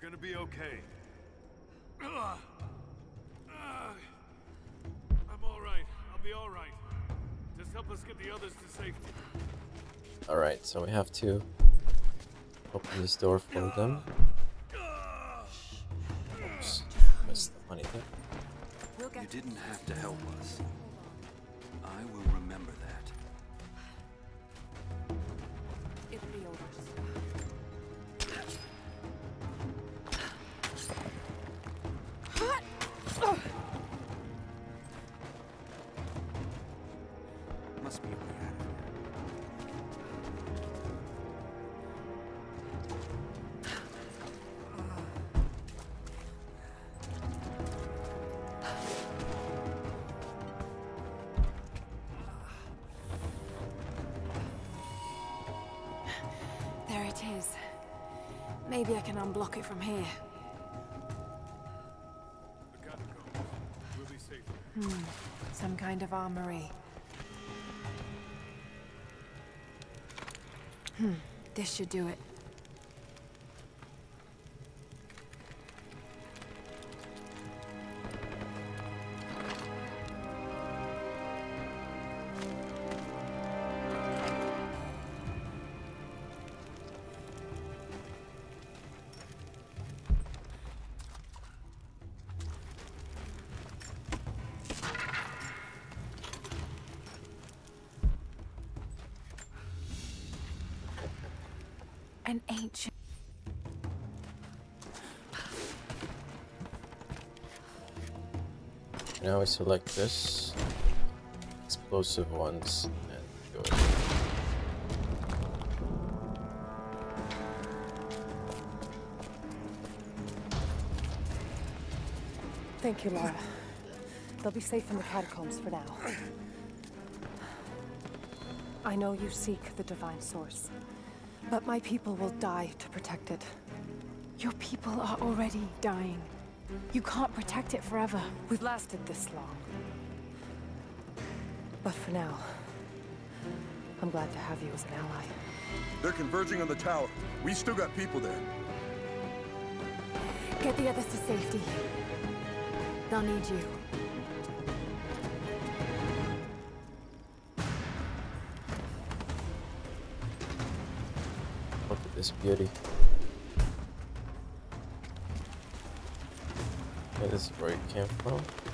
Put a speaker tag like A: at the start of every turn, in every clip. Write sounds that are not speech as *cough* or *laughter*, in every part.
A: You're gonna be okay. Ugh. Ugh. I'm alright. I'll be alright. Just help us get the others to safety.
B: Alright, so we have to open this door for them. Oops, missed the money there.
C: We'll
D: You didn't have to help us.
C: Maybe I can unblock it from here.
A: We'll here.
C: Some kind of armory. Hmm, this should do it.
B: Select this. Explosive ones and go.
E: Thank you, Lara. They'll be safe in the catacombs for now. I know you seek the Divine Source, but my people will die to protect it.
C: Your people are already dying. You can't protect it forever.
E: We've lasted this long. But for now, I'm glad to have you as an ally.
F: They're converging on the tower. We still got people there.
C: Get the others to safety. They'll need you.
B: Look at this beauty. This is where it came from.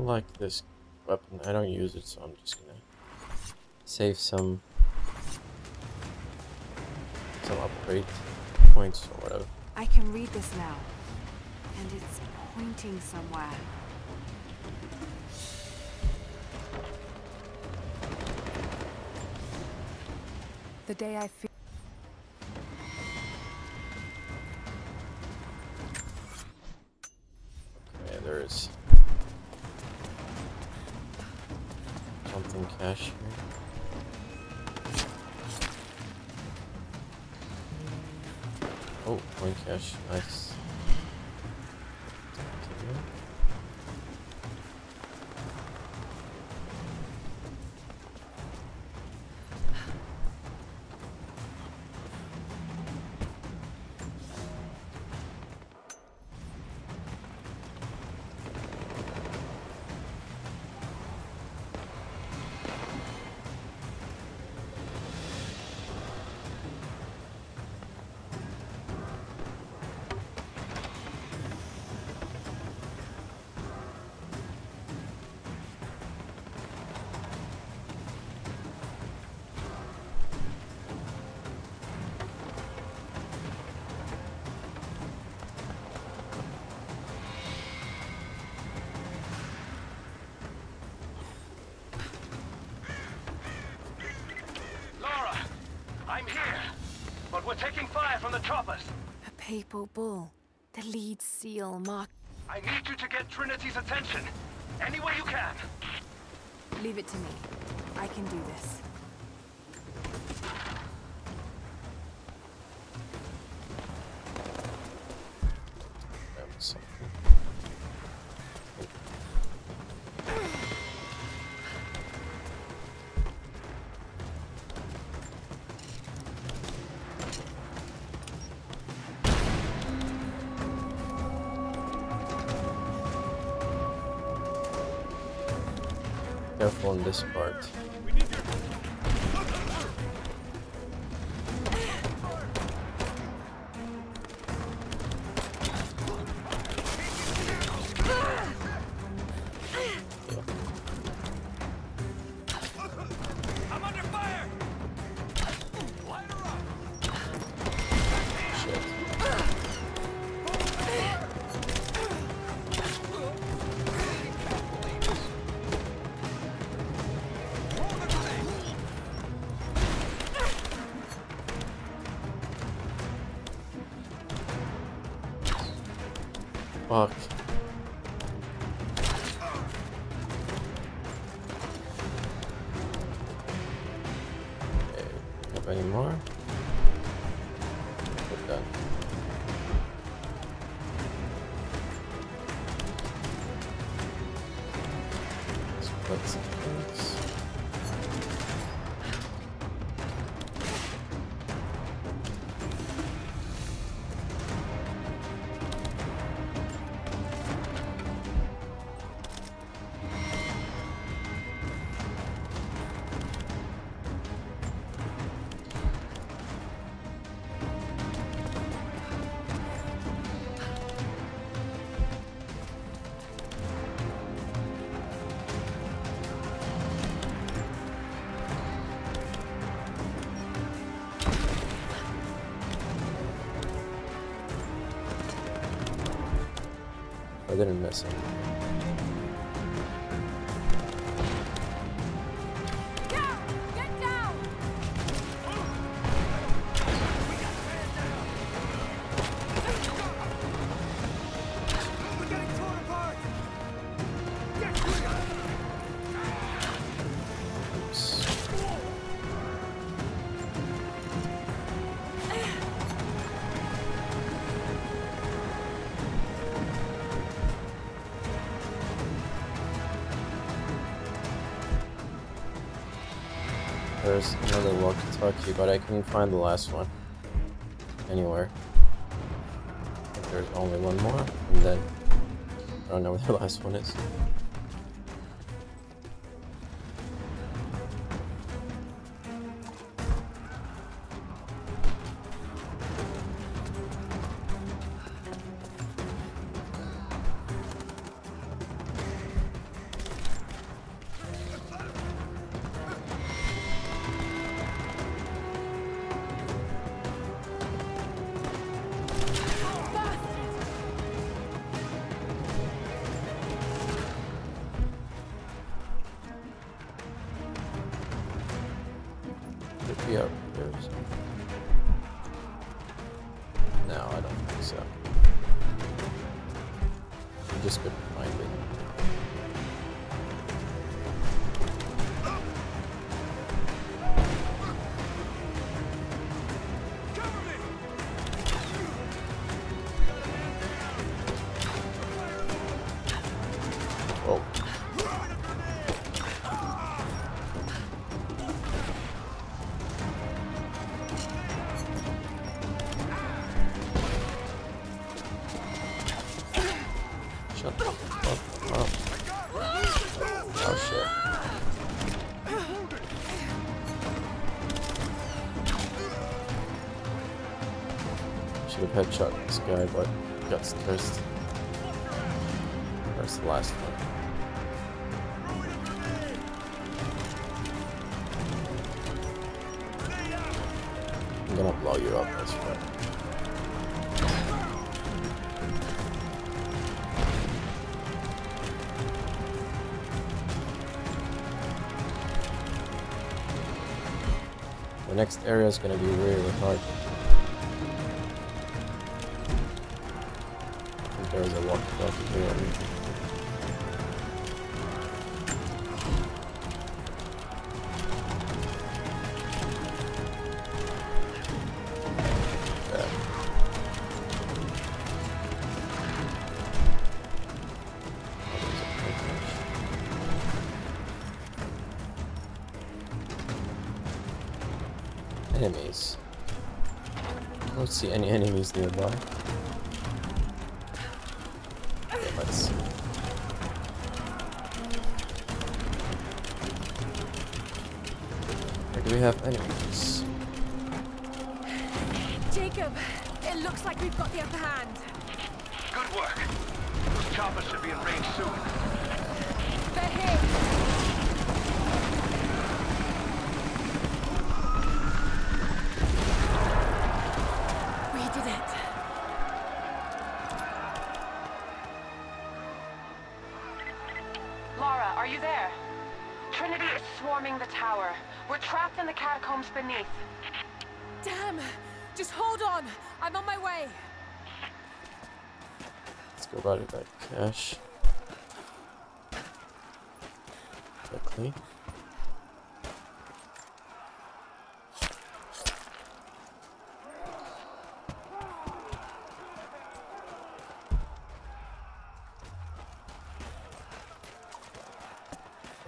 B: Don't like this weapon. I don't use it, so I'm just gonna save some some upgrade points or whatever.
C: I can read this now. And it's pointing somewhere.
E: The day I feel
C: papal bull. The lead seal mark.
G: I need you to get Trinity's attention. Any way you can.
C: Leave it to me. I can do this.
B: Careful in this part. Have I didn't miss him. But I couldn't find the last one anywhere. There's only one more, and then I don't know where the last one is. Headshot this guy, but got first. That's the last one. I'm gonna blow you up, that's right. The next area is gonna be really hard. Enemies. I don't see any enemies nearby.
H: Lara, are you there? Trinity is swarming the tower. We're trapped in the catacombs beneath.
C: Damn! Just hold on. I'm on my way.
B: Let's go about it that cash. Quickly.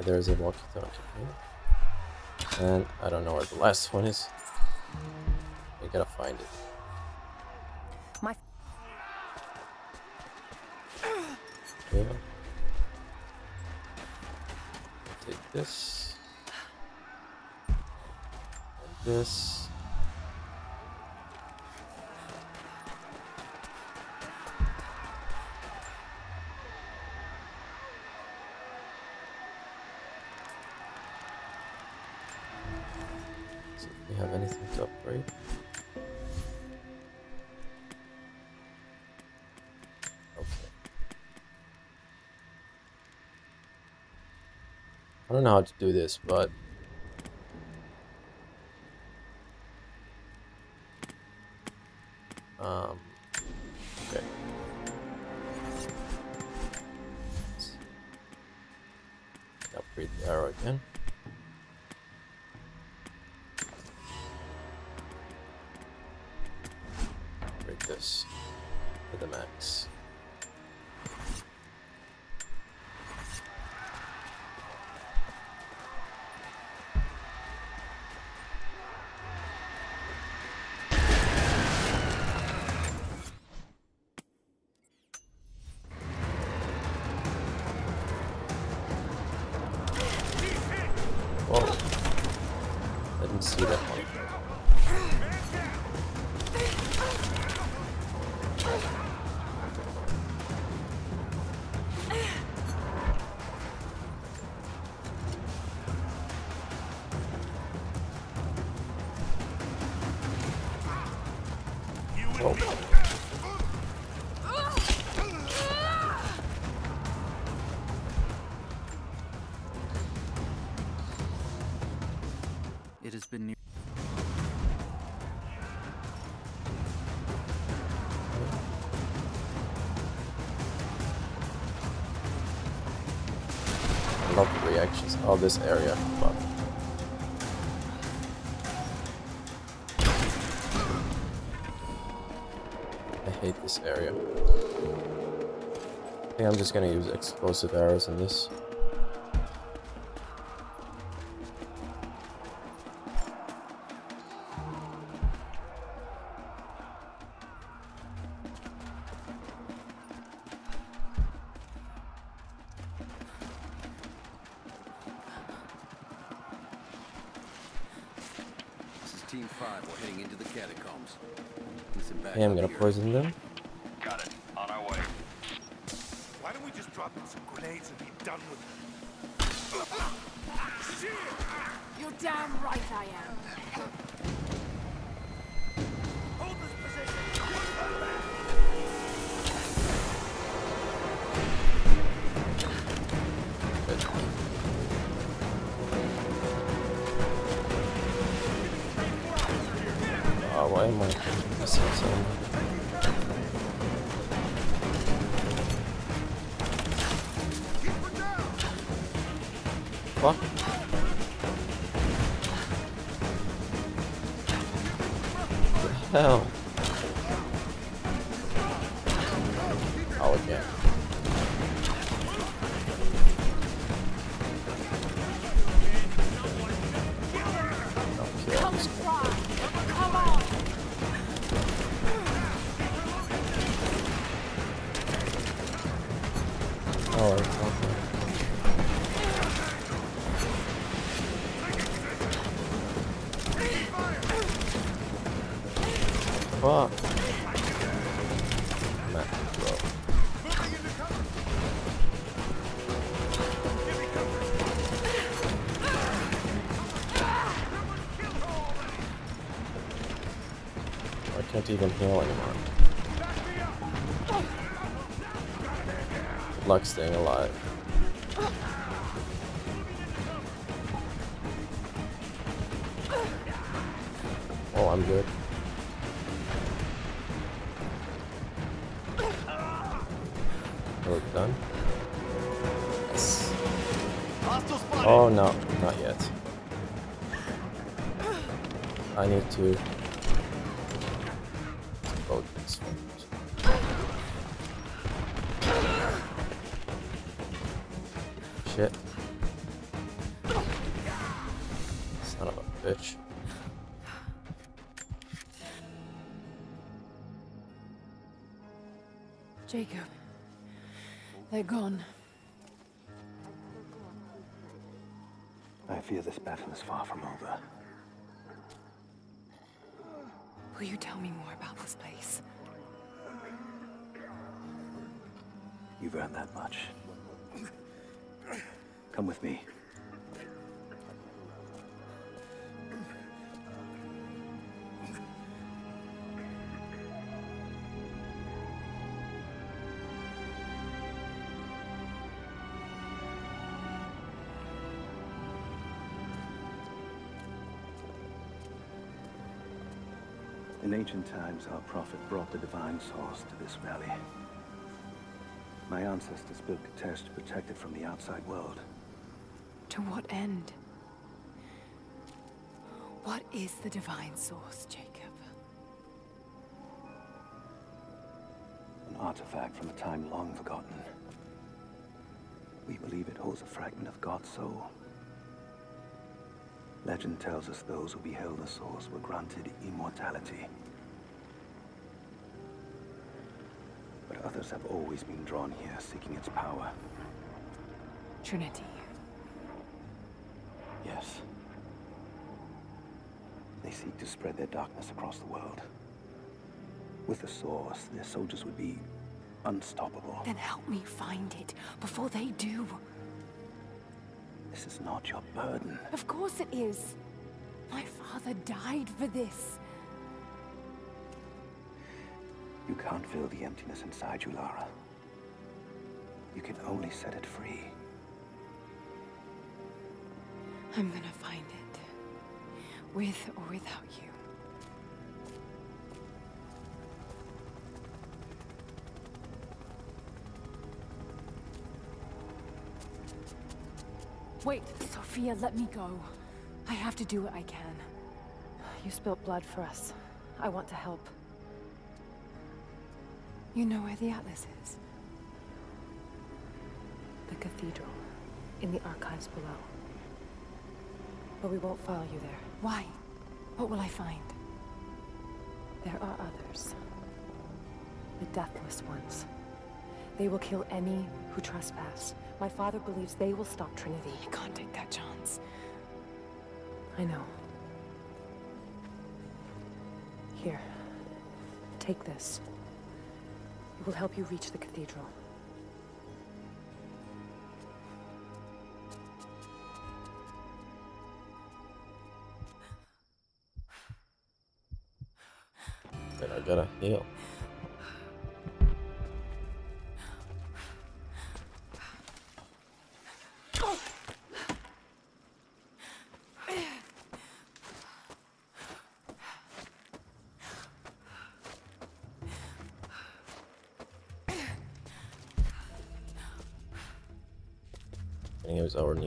B: There's a walkie-talkie. And I don't know where the last one is. We gotta find it.
H: My
B: Yeah. Take this. And this. To upgrade. Okay. I don't know how to do this, but Oh, this area. Fuck. I hate this area. I think I'm just gonna use explosive arrows in. This poison them.
F: Got it. On our way.
I: Why don't we just drop in some grenades and be done with it? *laughs*
C: You're damn right I am.
I: Hold this position!
B: Oh, why am I missing so hell? Can't even heal anymore. Good luck staying alive.
C: Jacob. They're gone.
J: I fear this battle is far from over.
C: Will you tell me more about this place?
J: You've earned that much. Come with me. Ancient times, our prophet brought the divine source to this valley. My ancestors built Kitezh to protect it from the outside world.
C: To what end? What is the divine source, Jacob?
J: An artifact from a time long forgotten. We believe it holds a fragment of God's soul. Legend tells us those who beheld the source were granted immortality. Others have always been drawn here, seeking its power.
C: Trinity.
J: Yes. They seek to spread their darkness across the world. With the source, their soldiers would be unstoppable.
C: Then help me find it before they do.
J: This is not your burden.
C: Of course it is. My father died for this.
J: You can't fill the emptiness inside you, Lara. You can only set it free.
C: I'm gonna find it. With or without you. Wait, Sophia, let me go. I have to do what I can.
E: You spilt blood for us. I want to help.
C: You know where the Atlas is?
E: The cathedral. In the archives below. But we won't follow you there.
C: Why? What will I find?
E: There are others. The Deathless Ones. They will kill any who trespass. My father believes they will stop Trinity.
C: I can't take that chance.
E: I know. Here. Take this. Will help you reach the cathedral.
B: I gotta heal.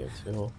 B: It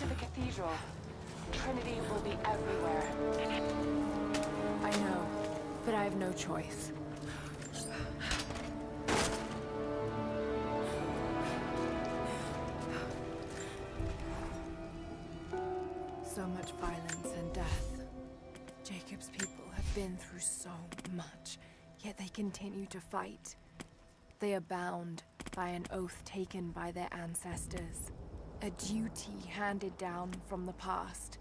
E: to the cathedral, Trinity will be everywhere.
C: I know, but I have no choice. So much violence and death. Jacob's people have been through so much, yet they continue to fight. They are bound by an oath taken by their ancestors, a duty handed down from the past.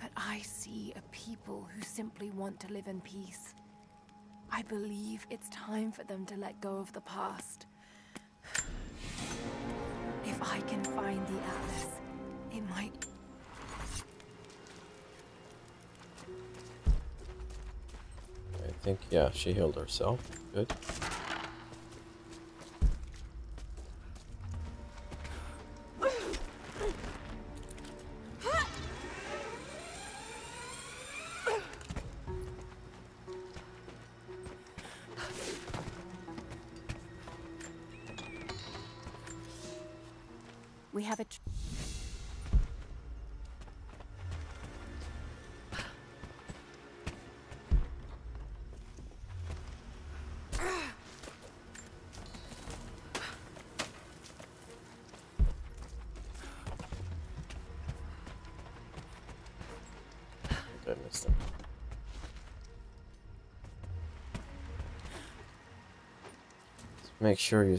C: But I see a people who simply want to live in peace. I believe it's time for them to let go of the past. *sighs* If I can find the Atlas, it might
B: I think, yeah, she healed herself. Good. Make sure you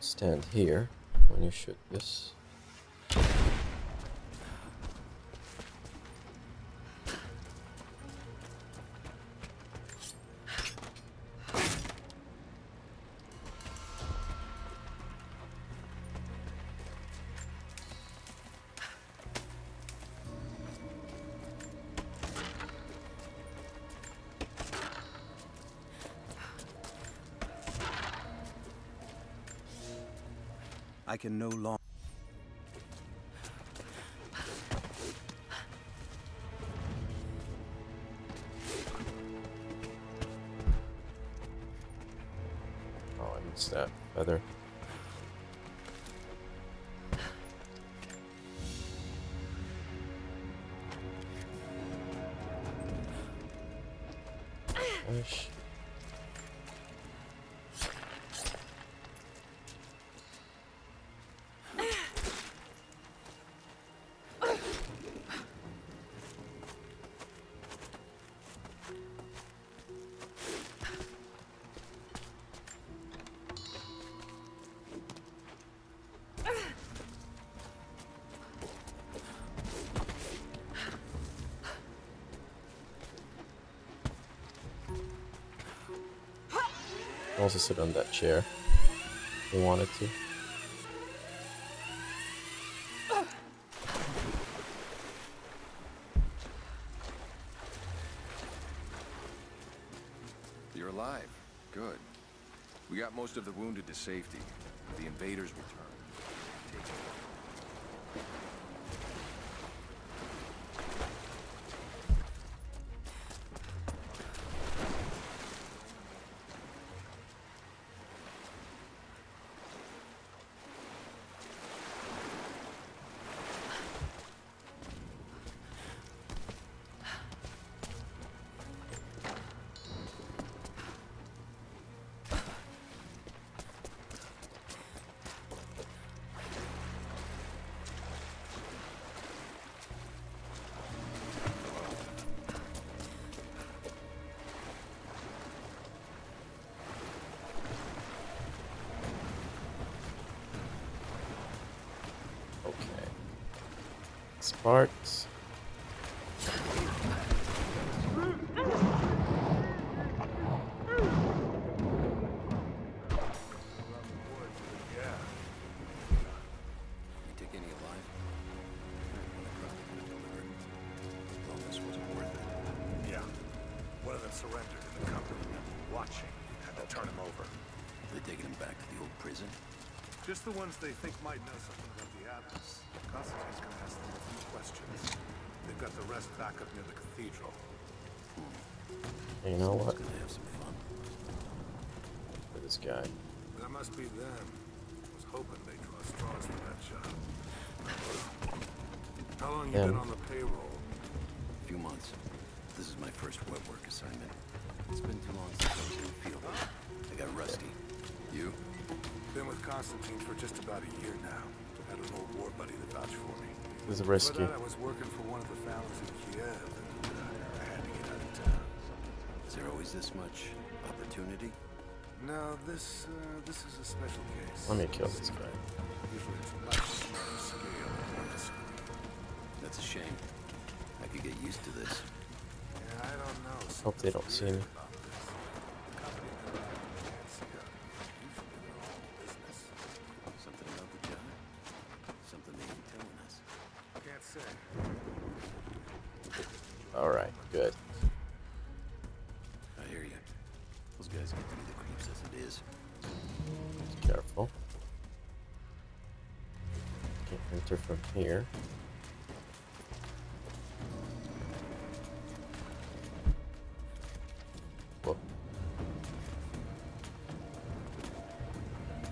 B: stand here when you shoot this.
D: I
B: missed that feather. Also sit on that chair if you wanted to.
K: You're alive. Good. We got most of the wounded to safety. The invaders return.
I: Just the ones they think might know something the rest back up near the cathedral.
B: You know what?
D: Gonna have some fun.
B: For this guy.
I: That must be them. I was hoping they'd draw straws for that job. How long you been on the payroll?
D: A few months. This is my first wet work assignment. It's been too long since I was in the field. I got rusty. You?
I: Been with Konstantin for just about a year now. Had an old war buddy that vouched for me.
B: This is
I: Before
B: risky.
I: that, I was working for one of the families in Kiev, and uh, I had to get out of town.
D: Is there always this much opportunity?
I: No, this uh, this is a special case.
B: Let me kill this guy.
I: Usually it's much smaller scale and more discreet.
D: That's a shame. I could get used to this.
I: Yeah, I don't know.
B: Hope they don't see me.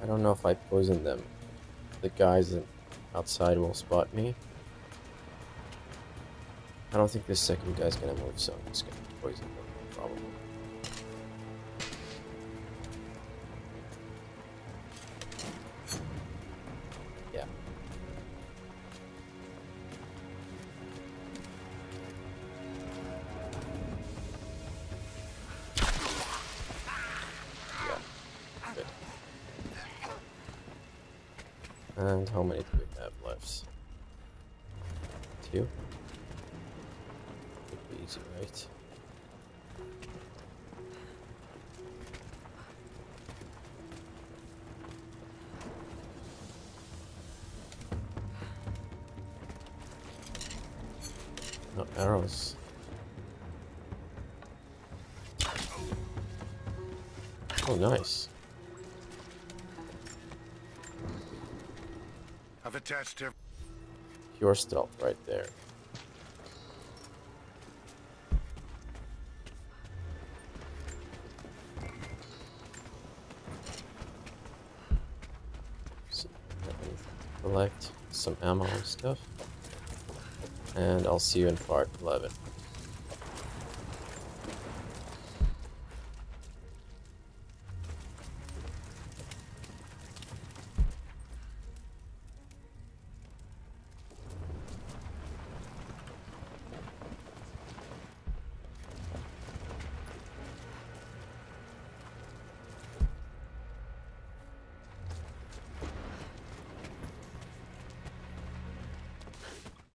I: I
B: don't know if I poison them. The guys outside will spot me. I don't think this second guy's gonna move, so I'm just gonna poison them, probably. Oh, nice.
I: I've attached every
B: Pure stealth right there. So, got anything to collect some ammo and stuff. And I'll see you in part 11.